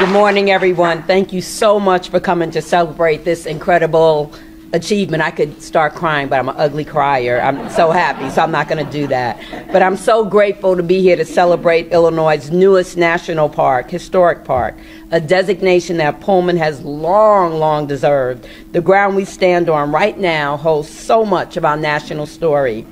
Good morning, everyone. Thank you so much for coming to celebrate this incredible achievement. I could start crying, but I'm an ugly crier. I'm so happy, so I'm not going to do that. But I'm so grateful to be here to celebrate Illinois' newest national park, historic park, a designation that Pullman has long, long deserved. The ground we stand on right now holds so much of our national story.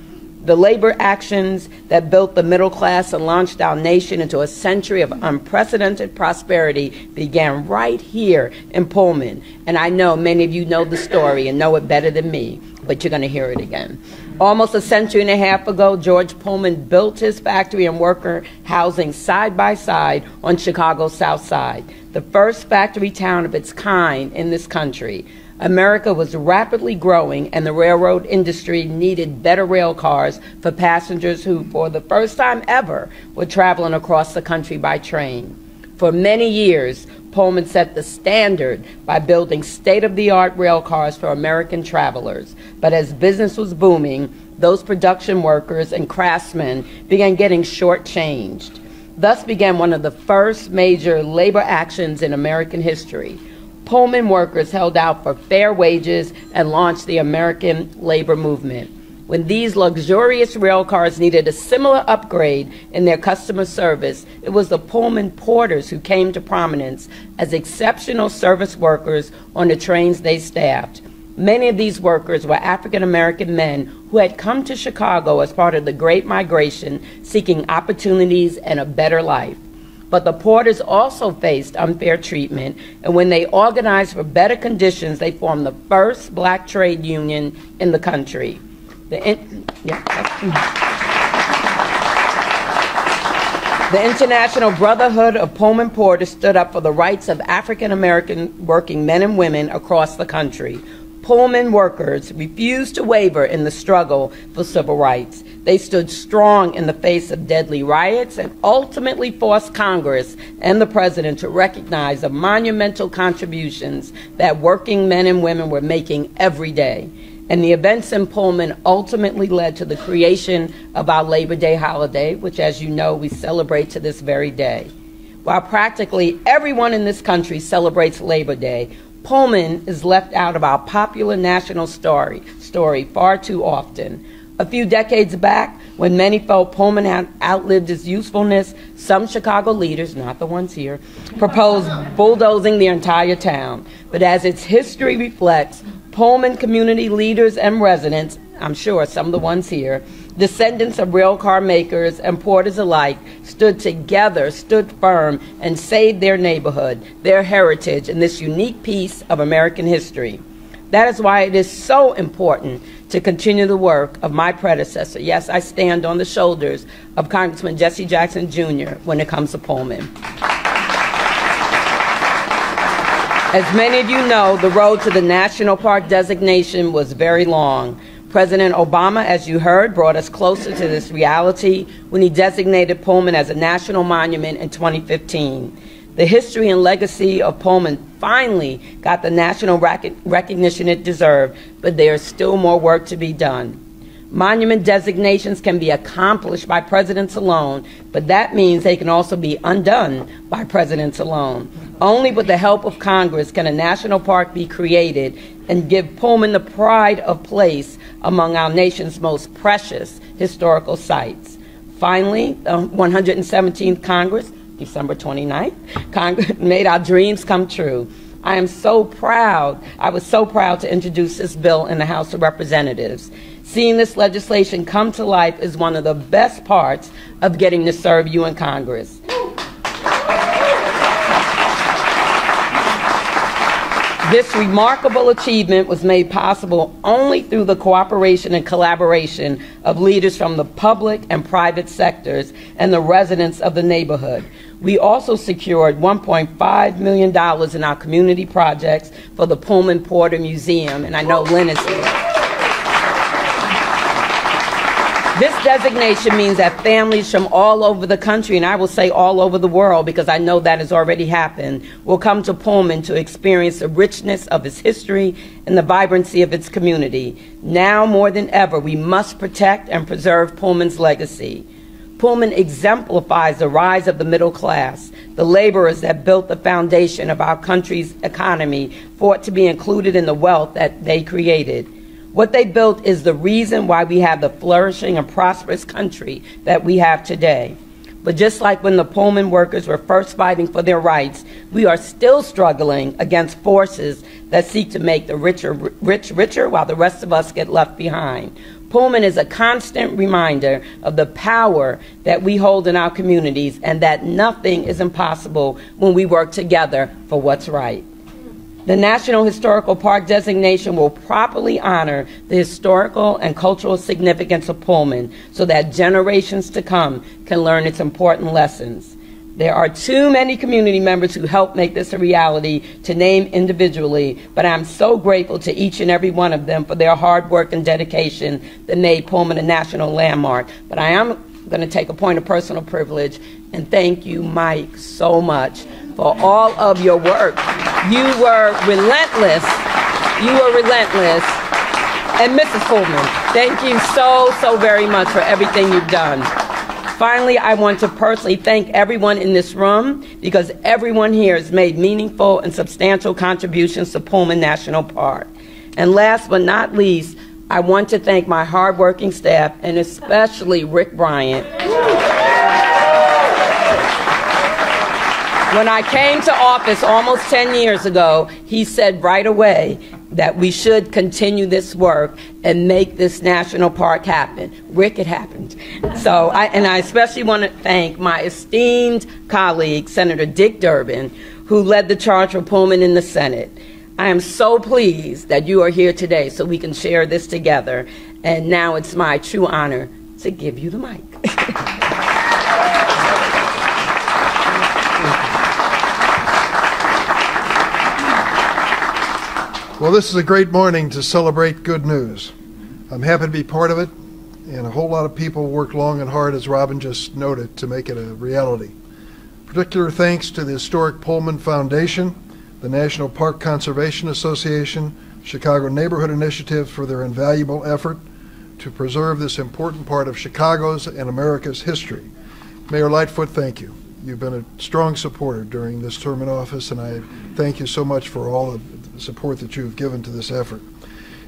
The labor actions that built the middle class and launched our nation into a century of unprecedented prosperity began right here in Pullman. And I know many of you know the story and know it better than me, but you're going to hear it again. Almost a century and a half ago, George Pullman built his factory and worker housing side by side on Chicago's South Side, the first factory town of its kind in this country. America was rapidly growing, and the railroad industry needed better rail cars for passengers who, for the first time ever, were traveling across the country by train. For many years, Pullman set the standard by building state of the art rail cars for American travelers. But as business was booming, those production workers and craftsmen began getting shortchanged. Thus began one of the first major labor actions in American history Pullman workers held out for fair wages and launched the American labor movement. When these luxurious rail cars needed a similar upgrade in their customer service, it was the Pullman porters who came to prominence as exceptional service workers on the trains they staffed. Many of these workers were African American men who had come to Chicago as part of the Great Migration seeking opportunities and a better life. But the porters also faced unfair treatment, and when they organized for better conditions, they formed the first black trade union in the country. The, in, yeah, the International Brotherhood of Pullman Porters stood up for the rights of African American working men and women across the country. Pullman workers refused to waver in the struggle for civil rights. They stood strong in the face of deadly riots and ultimately forced Congress and the president to recognize the monumental contributions that working men and women were making every day. And the events in Pullman ultimately led to the creation of our Labor Day holiday, which, as you know, we celebrate to this very day. While practically everyone in this country celebrates Labor Day, Pullman is left out of our popular national story, story far too often. A few decades back, when many felt Pullman had outlived its usefulness, some Chicago leaders, not the ones here, proposed bulldozing the entire town. But as its history reflects, Pullman community leaders and residents, I'm sure some of the ones here, descendants of railcar makers and porters alike, stood together, stood firm, and saved their neighborhood, their heritage, and this unique piece of American history. That is why it is so important to continue the work of my predecessor. Yes, I stand on the shoulders of Congressman Jesse Jackson Jr. when it comes to Pullman. As many of you know, the road to the national park designation was very long. President Obama, as you heard, brought us closer to this reality when he designated Pullman as a national monument in 2015. The history and legacy of Pullman finally got the national rec recognition it deserved, but there is still more work to be done. Monument designations can be accomplished by presidents alone, but that means they can also be undone by presidents alone. Only with the help of Congress can a national park be created and give Pullman the pride of place among our nation's most precious historical sites. Finally, the 117th Congress December 29th, Congress made our dreams come true. I am so proud. I was so proud to introduce this bill in the House of Representatives. Seeing this legislation come to life is one of the best parts of getting to serve you in Congress. This remarkable achievement was made possible only through the cooperation and collaboration of leaders from the public and private sectors and the residents of the neighborhood. We also secured $1.5 million in our community projects for the Pullman Porter Museum, and I know Lynn is here. This designation means that families from all over the country, and I will say all over the world because I know that has already happened, will come to Pullman to experience the richness of its history and the vibrancy of its community. Now more than ever, we must protect and preserve Pullman's legacy. Pullman exemplifies the rise of the middle class, the laborers that built the foundation of our country's economy for it to be included in the wealth that they created. What they built is the reason why we have the flourishing and prosperous country that we have today. But just like when the Pullman workers were first fighting for their rights, we are still struggling against forces that seek to make the richer rich richer while the rest of us get left behind. Pullman is a constant reminder of the power that we hold in our communities and that nothing is impossible when we work together for what's right. The National Historical Park designation will properly honor the historical and cultural significance of Pullman so that generations to come can learn its important lessons. There are too many community members who helped make this a reality to name individually, but I'm so grateful to each and every one of them for their hard work and dedication that made Pullman a national landmark. But I am going to take a point of personal privilege and thank you, Mike, so much for all of your work. You were relentless. You were relentless. And Mrs. Pullman, thank you so, so very much for everything you've done. Finally, I want to personally thank everyone in this room because everyone here has made meaningful and substantial contributions to Pullman National Park. And last but not least, I want to thank my hardworking staff and especially Rick Bryant. When I came to office almost 10 years ago, he said right away that we should continue this work and make this national park happen. Rick, it happened. So, I, and I especially want to thank my esteemed colleague, Senator Dick Durbin, who led the charge for Pullman in the Senate. I am so pleased that you are here today so we can share this together. And now it's my true honor to give you the mic. Well, this is a great morning to celebrate good news. I'm happy to be part of it, and a whole lot of people worked long and hard, as Robin just noted, to make it a reality. Particular thanks to the Historic Pullman Foundation, the National Park Conservation Association, Chicago Neighborhood Initiative for their invaluable effort to preserve this important part of Chicago's and America's history. Mayor Lightfoot, thank you. You've been a strong supporter during this term in office, and I thank you so much for all the support that you've given to this effort.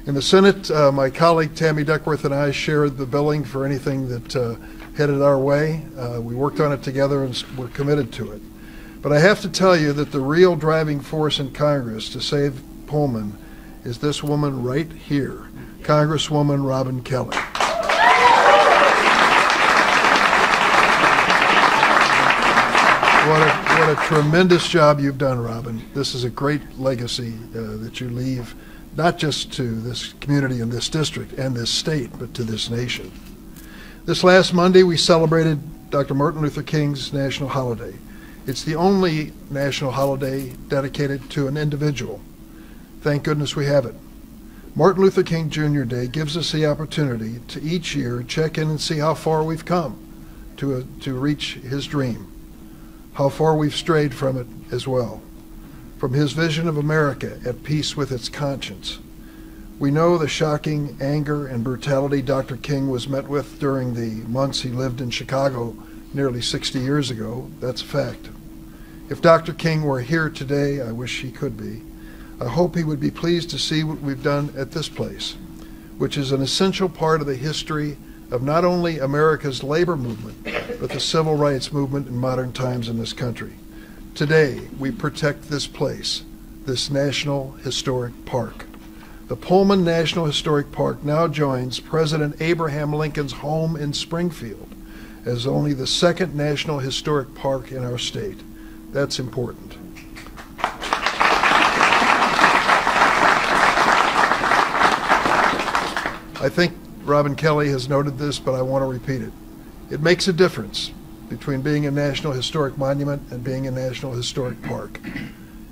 In the Senate, uh, my colleague Tammy Duckworth and I shared the billing for anything that uh, headed our way. Uh, we worked on it together and we're committed to it. But I have to tell you that the real driving force in Congress to save Pullman is this woman right here, Congresswoman Robin Kelly. What a, tremendous job you've done, Robin. This is a great legacy uh, that you leave, not just to this community and this district and this state, but to this nation. This last Monday, we celebrated Dr. Martin Luther King's national holiday. It's the only national holiday dedicated to an individual. Thank goodness we have it. Martin Luther King Jr. Day gives us the opportunity to each year check in and see how far we've come to, a, to reach his dream how far we've strayed from it as well. From his vision of America at peace with its conscience. We know the shocking anger and brutality Dr. King was met with during the months he lived in Chicago nearly 60 years ago. That's a fact. If Dr. King were here today, I wish he could be, I hope he would be pleased to see what we've done at this place, which is an essential part of the history of not only America's labor movement, but the civil rights movement in modern times in this country. Today, we protect this place, this National Historic Park. The Pullman National Historic Park now joins President Abraham Lincoln's home in Springfield as only the second National Historic Park in our state. That's important. I think Robin Kelly has noted this, but I want to repeat it. It makes a difference between being a National Historic Monument and being a National Historic Park.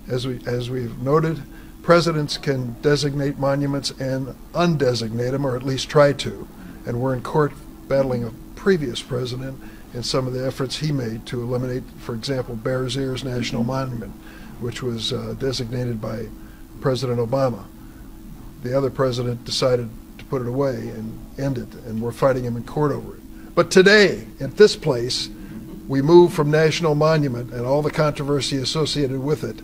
As, we, as we've noted, presidents can designate monuments and undesignate them, or at least try to. And we're in court battling a previous president in some of the efforts he made to eliminate, for example, Bears Ears National Monument, which was uh, designated by President Obama. The other president decided put it away and end it, and we're fighting him in court over it. But today, at this place, we move from National Monument and all the controversy associated with it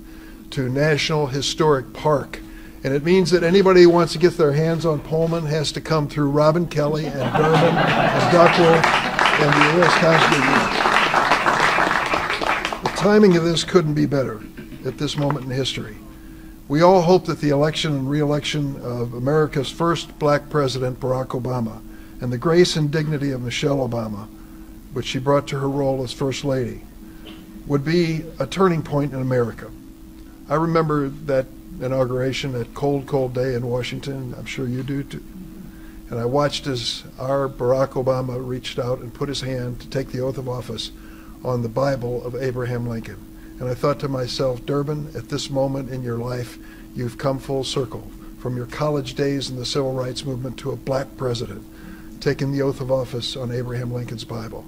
to National Historic Park. And it means that anybody who wants to get their hands on Pullman has to come through Robin Kelly and Durbin and Duckworth and the U.S. Constitution. The timing of this couldn't be better at this moment in history. We all hope that the election and reelection of America's first black president, Barack Obama, and the grace and dignity of Michelle Obama, which she brought to her role as First Lady, would be a turning point in America. I remember that inauguration, that cold, cold day in Washington. I'm sure you do too. And I watched as our Barack Obama reached out and put his hand to take the oath of office on the Bible of Abraham Lincoln. And I thought to myself, Durbin, at this moment in your life, you've come full circle from your college days in the civil rights movement to a black president, taking the oath of office on Abraham Lincoln's Bible.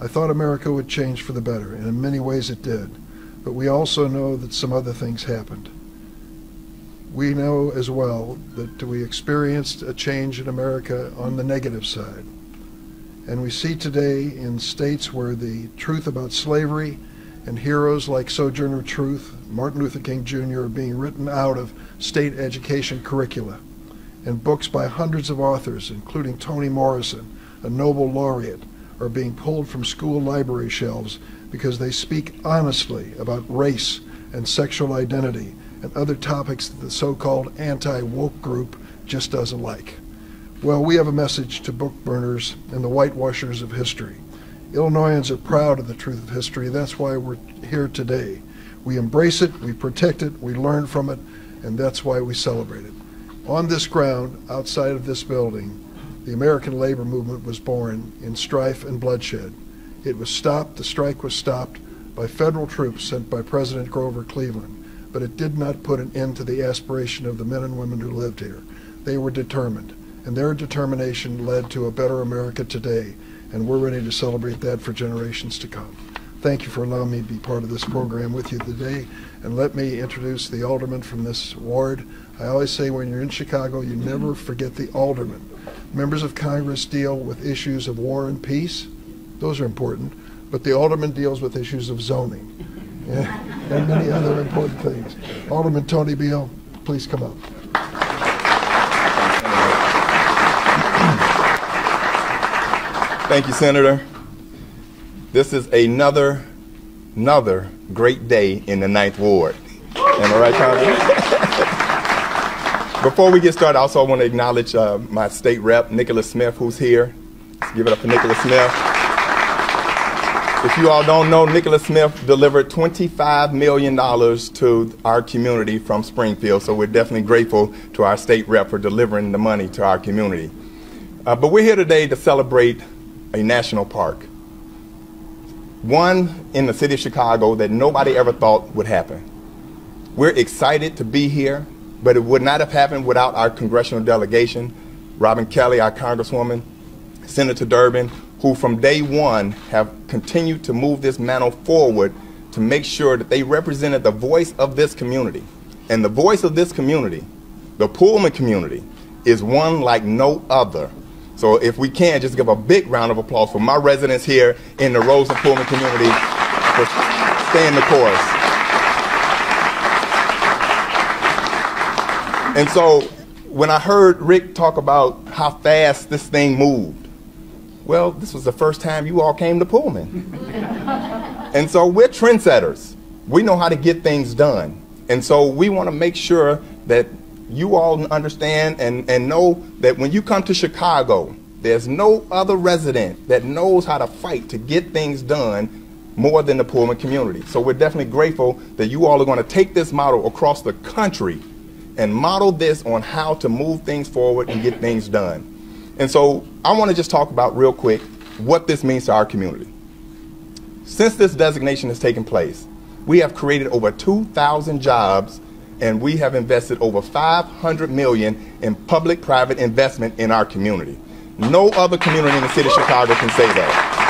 I thought America would change for the better, and in many ways it did. But we also know that some other things happened. We know as well that we experienced a change in America on the negative side. And we see today in states where the truth about slavery and heroes like Sojourner Truth, Martin Luther King Jr. are being written out of state education curricula. And books by hundreds of authors, including Toni Morrison, a Nobel laureate, are being pulled from school library shelves because they speak honestly about race and sexual identity and other topics that the so called anti woke group just doesn't like. Well, we have a message to book burners and the whitewashers of history. Illinoisans are proud of the truth of history. That's why we're here today. We embrace it, we protect it, we learn from it, and that's why we celebrate it. On this ground, outside of this building, the American labor movement was born in strife and bloodshed. It was stopped, the strike was stopped by federal troops sent by President Grover Cleveland, but it did not put an end to the aspiration of the men and women who lived here. They were determined, and their determination led to a better America today and we're ready to celebrate that for generations to come. Thank you for allowing me to be part of this program with you today. And let me introduce the alderman from this ward. I always say when you're in Chicago, you never forget the alderman. Members of Congress deal with issues of war and peace. Those are important. But the alderman deals with issues of zoning and many other important things. Alderman Tony Beale, please come up. Thank you, Senator. This is another, another great day in the Ninth Ward. Am I right, Congressman? Before we get started, I also want to acknowledge uh, my state rep, Nicholas Smith, who's here. Let's give it up for Nicholas Smith. If you all don't know, Nicholas Smith delivered $25 million to our community from Springfield, so we're definitely grateful to our state rep for delivering the money to our community. Uh, but we're here today to celebrate a national park. One in the city of Chicago that nobody ever thought would happen. We're excited to be here, but it would not have happened without our congressional delegation, Robin Kelly, our congresswoman, Senator Durbin, who from day one have continued to move this mantle forward to make sure that they represented the voice of this community. And the voice of this community, the Pullman community, is one like no other so if we can, just give a big round of applause for my residents here in the Roseland Pullman community for staying the course. And so when I heard Rick talk about how fast this thing moved, well, this was the first time you all came to Pullman. and so we're trendsetters. We know how to get things done. And so we want to make sure that you all understand and, and know that when you come to Chicago, there's no other resident that knows how to fight to get things done more than the Pullman community. So we're definitely grateful that you all are going to take this model across the country and model this on how to move things forward and get things done. And so I want to just talk about real quick what this means to our community. Since this designation has taken place, we have created over 2,000 jobs and we have invested over 500 million in public-private investment in our community. No other community in the city of Chicago can say that.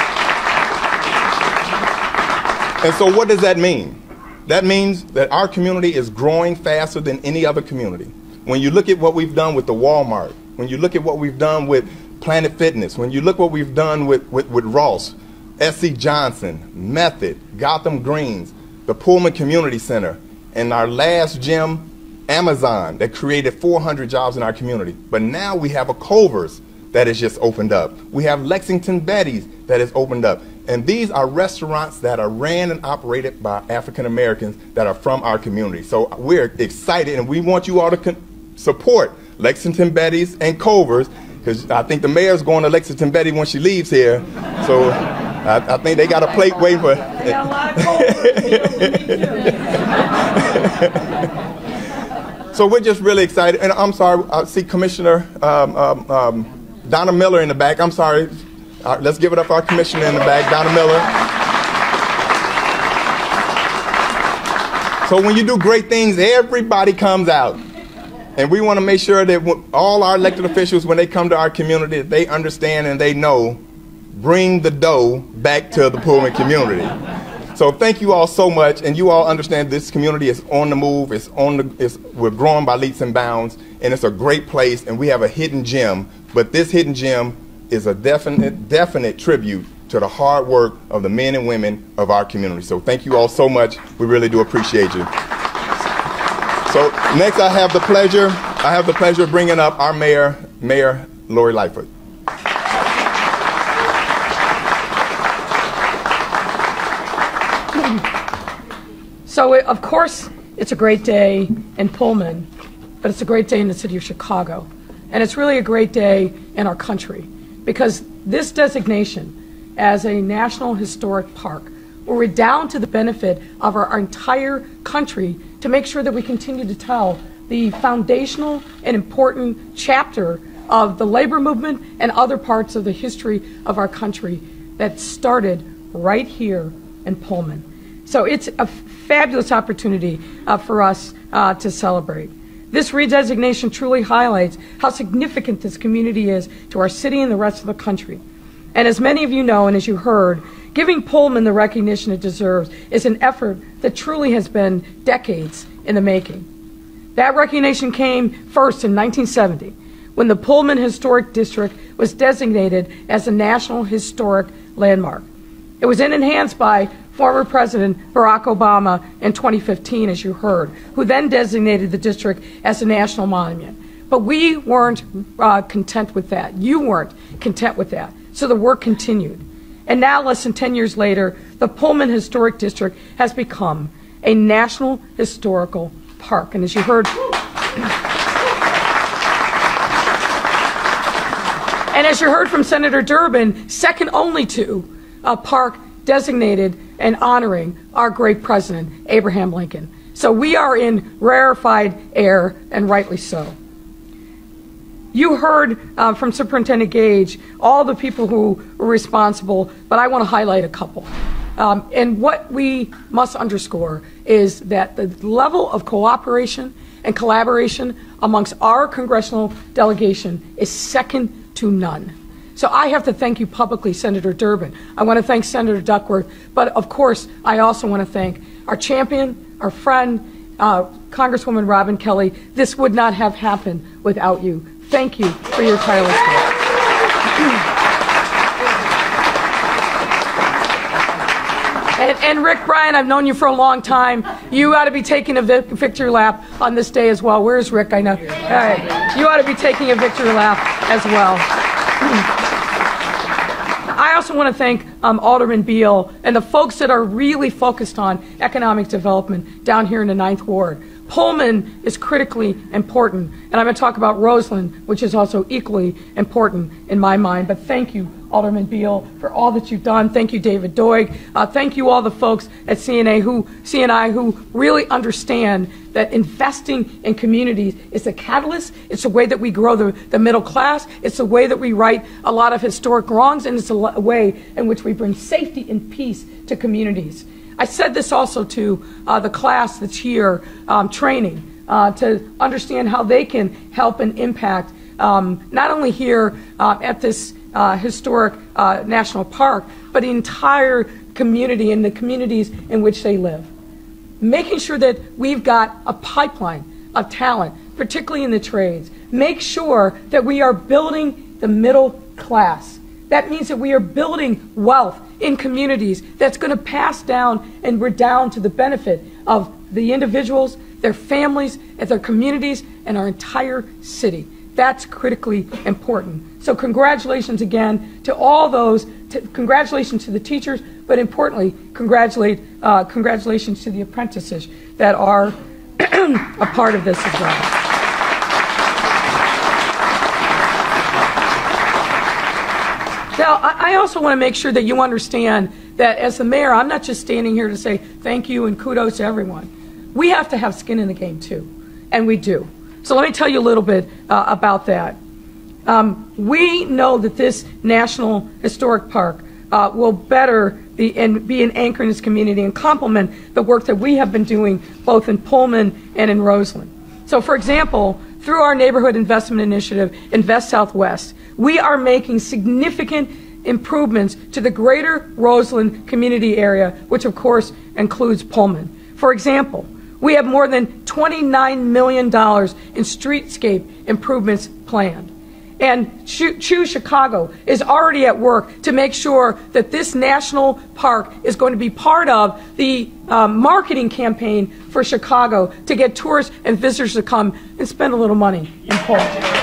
And so what does that mean? That means that our community is growing faster than any other community. When you look at what we've done with the Walmart, when you look at what we've done with Planet Fitness, when you look what we've done with, with, with Ross, S.C. Johnson, Method, Gotham Greens, the Pullman Community Center, and our last gym, Amazon, that created 400 jobs in our community. But now we have a Culver's that has just opened up. We have Lexington Betty's that has opened up. And these are restaurants that are ran and operated by African Americans that are from our community. So we're excited and we want you all to support Lexington Betty's and Culver's because I think the mayor's going to Lexington Betty when she leaves here. So I, I think they got a plate waiting for. so we're just really excited. And I'm sorry, I see Commissioner um, um, um, Donna Miller in the back. I'm sorry. Right, let's give it up for our commissioner in the back, Donna Miller. So when you do great things, everybody comes out. And we want to make sure that all our elected officials, when they come to our community, they understand and they know, bring the dough back to the Pullman community. So thank you all so much, and you all understand this community is on the move. It's on the. It's, we're growing by leaps and bounds, and it's a great place. And we have a hidden gem, but this hidden gem is a definite, definite tribute to the hard work of the men and women of our community. So thank you all so much. We really do appreciate you. So next I have the pleasure, I have the pleasure of bringing up our mayor, Mayor Lori Lightfoot. So of course it's a great day in Pullman, but it's a great day in the city of Chicago. And it's really a great day in our country because this designation as a National Historic Park will redound to the benefit of our, our entire country to make sure that we continue to tell the foundational and important chapter of the labor movement and other parts of the history of our country that started right here in Pullman. So it's a fabulous opportunity uh, for us uh, to celebrate. This redesignation truly highlights how significant this community is to our city and the rest of the country. And as many of you know, and as you heard, giving Pullman the recognition it deserves is an effort that truly has been decades in the making. That recognition came first in 1970 when the Pullman Historic District was designated as a National Historic Landmark. It was then enhanced by former President Barack Obama in 2015, as you heard, who then designated the district as a national monument. But we weren't uh, content with that. You weren't content with that. So the work continued. And now, less than 10 years later, the Pullman Historic District has become a national historical park. And as you heard, and as you heard from Senator Durbin, second only to a park designated and honoring our great president, Abraham Lincoln. So we are in rarefied air, and rightly so. You heard uh, from Superintendent Gage all the people who were responsible, but I want to highlight a couple. Um, and what we must underscore is that the level of cooperation and collaboration amongst our congressional delegation is second to none. So I have to thank you publicly, Senator Durbin. I want to thank Senator Duckworth, but of course, I also want to thank our champion, our friend, uh, Congresswoman Robin Kelly. This would not have happened without you. Thank you for your tireless work. And, and, Rick Bryan, I've known you for a long time. You ought to be taking a victory lap on this day as well. Where's Rick? I know. All right. You ought to be taking a victory lap as well. I also want to thank um, Alderman Beale and the folks that are really focused on economic development down here in the Ninth Ward. Pullman is critically important, and I'm going to talk about Roseland, which is also equally important in my mind. But thank you, Alderman Beale, for all that you've done. Thank you, David Doig. Uh, thank you, all the folks at CNA who, CNI who really understand that investing in communities is a catalyst. It's a way that we grow the, the middle class. It's a way that we right a lot of historic wrongs, and it's a, a way in which we bring safety and peace to communities. I said this also to uh, the class that's here um, training uh, to understand how they can help and impact um, not only here uh, at this uh, historic uh, national park, but the entire community and the communities in which they live. Making sure that we've got a pipeline of talent, particularly in the trades. Make sure that we are building the middle class. That means that we are building wealth in communities that's going to pass down and redound to the benefit of the individuals, their families, and their communities, and our entire city. That's critically important. So, congratulations again to all those. To, congratulations to the teachers, but importantly, congratulate, uh, congratulations to the apprentices that are a part of this as well. Now, I also want to make sure that you understand that as the mayor, I'm not just standing here to say thank you and kudos to everyone. We have to have skin in the game too, and we do. So let me tell you a little bit uh, about that. Um, we know that this National Historic Park uh, will better the, and be an anchor in this community and complement the work that we have been doing both in Pullman and in Roseland. So, for example, through our neighborhood investment initiative, INVEST South/West, we are making significant improvements to the greater Roseland community area, which of course includes Pullman. For example, we have more than $29 million in streetscape improvements planned. And Choose Chicago is already at work to make sure that this national park is going to be part of the um, marketing campaign for Chicago to get tourists and visitors to come and spend a little money in Pullman.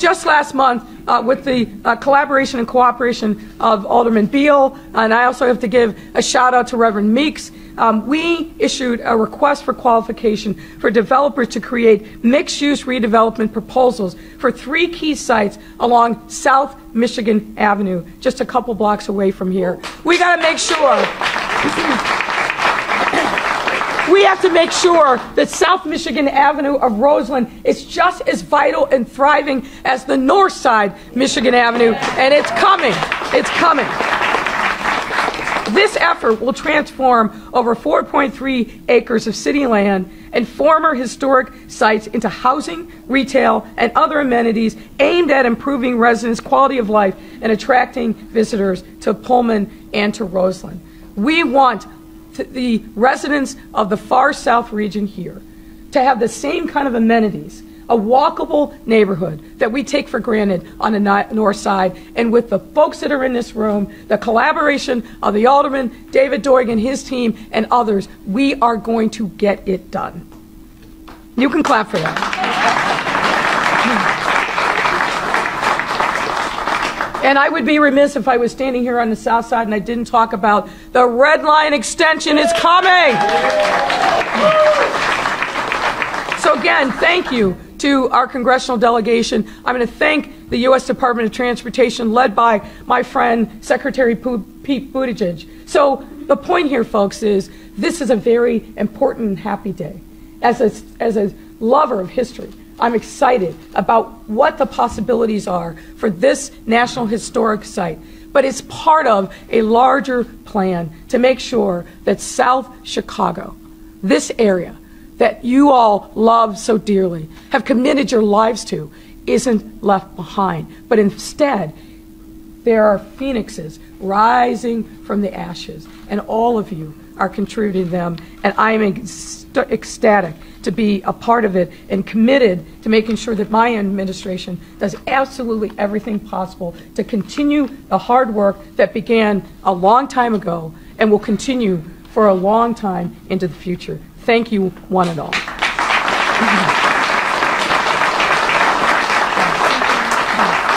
Just last month, uh, with the uh, collaboration and cooperation of Alderman Beale, and I also have to give a shout out to Reverend Meeks, um, we issued a request for qualification for developers to create mixed use redevelopment proposals for three key sites along South Michigan Avenue, just a couple blocks away from here. We got to make sure. We have to make sure that South Michigan Avenue of Roseland is just as vital and thriving as the north side Michigan Avenue, and it's coming. It's coming. This effort will transform over 4.3 acres of city land and former historic sites into housing, retail, and other amenities aimed at improving residents' quality of life and attracting visitors to Pullman and to Roseland. We want the residents of the far south region here to have the same kind of amenities, a walkable neighborhood that we take for granted on the north side. And with the folks that are in this room, the collaboration of the Alderman, David Doig and his team, and others, we are going to get it done. You can clap for that. And I would be remiss if I was standing here on the south side and I didn't talk about the red line extension is coming. So again, thank you to our congressional delegation. I'm going to thank the U.S. Department of Transportation, led by my friend Secretary Pete Buttigieg. So the point here, folks, is this is a very important and happy day. As a, as a lover of history, I'm excited about what the possibilities are for this National Historic Site. But it's part of a larger plan to make sure that South Chicago, this area that you all love so dearly, have committed your lives to, isn't left behind. But instead, there are phoenixes rising from the ashes, and all of you are contributing them, and I am ecstatic to be a part of it and committed to making sure that my administration does absolutely everything possible to continue the hard work that began a long time ago and will continue for a long time into the future. Thank you, one and all.